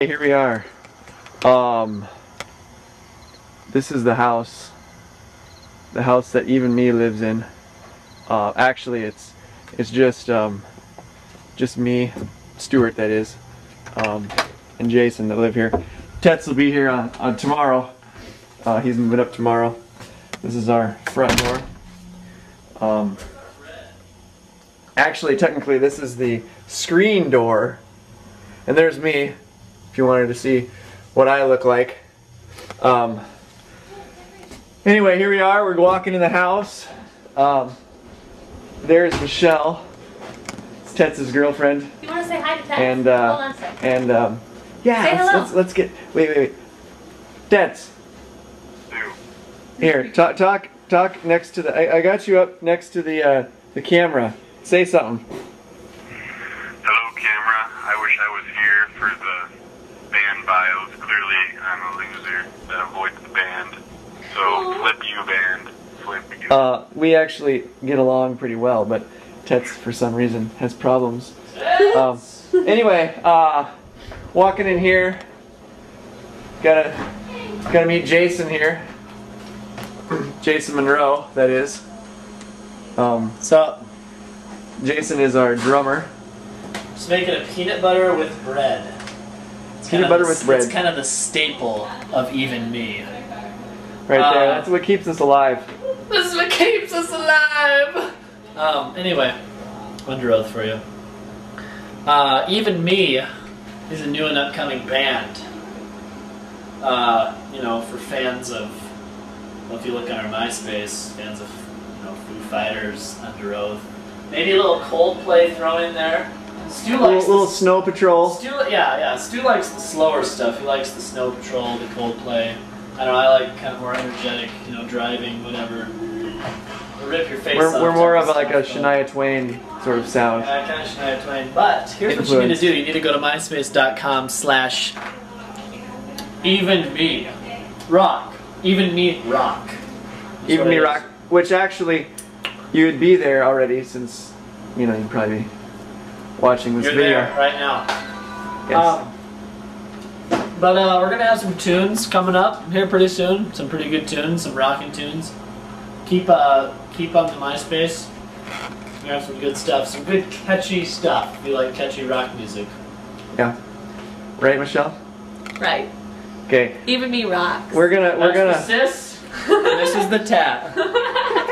Here we are. Um, this is the house, the house that EvenMe lives in. Uh, actually, it's it's just um, just me, Stuart, that is, um, and Jason that live here. Tets will be here on, on tomorrow. Uh, he's moving up tomorrow. This is our front door. Um, actually, technically, this is the screen door, and there's me if you wanted to see what I look like. Um, anyway, here we are. We're walking in the house. Um, there's Michelle. It's Tets's girlfriend. You want to say hi to Ted? And uh, Hold on a second. and um, yeah, Say let's, hello. let's let's get wait wait wait. Tets. Here, talk talk talk next to the. I, I got you up next to the uh, the camera. Say something. Hello, camera. I wish I was here for the band bios. Clearly, I'm a loser that avoids the band. So, flip you, band. Flip you. Uh, we actually get along pretty well, but Tets, for some reason, has problems. Um, anyway, uh, walking in here, gotta gotta meet Jason here. Jason Monroe, that is. Um, So, Jason is our drummer. just making a peanut butter with bread. It's Peanut kind of butter the- with bread. It's kind of the staple of EvenMe. Right Uh, there. That's what keeps us alive. This is what keeps us alive. Um. Anyway, under oath for you. Uh, EvenMe is a new and upcoming band. Uh, you know, for fans of, well, if you look on our MySpace, fans of, you know, Foo Fighters, Under Oath, maybe a little Coldplay thrown in there. Stu Little, likes little the- snow patrol. Stu, yeah, yeah. Stu likes the slower stuff. He likes the Snow Patrol, the Coldplay. I don't know. I like kind of more energetic, you know, driving, whatever. Rip your face We're, off we're more of like a. Shania Twain sort of sound. Yeah, kind of Shania Twain. But here's what you need to do. You need to go to myspace.com slash even me rock. Even me rock. That's Even me rock, which actually you would be there already since you know you'd probably be watching this You're video. there right now. Yes. Um, but uh, we're gonna have some tunes coming up here pretty soon. Some pretty good tunes, some rocking tunes. Keep uh keep on the MySpace. We have some good stuff, some good catchy stuff. If you like catchy rock music. yeah. Right, Michelle? Right. Okay. Even me rocks. We're gonna we're That's gonna the sis. and this is the tap.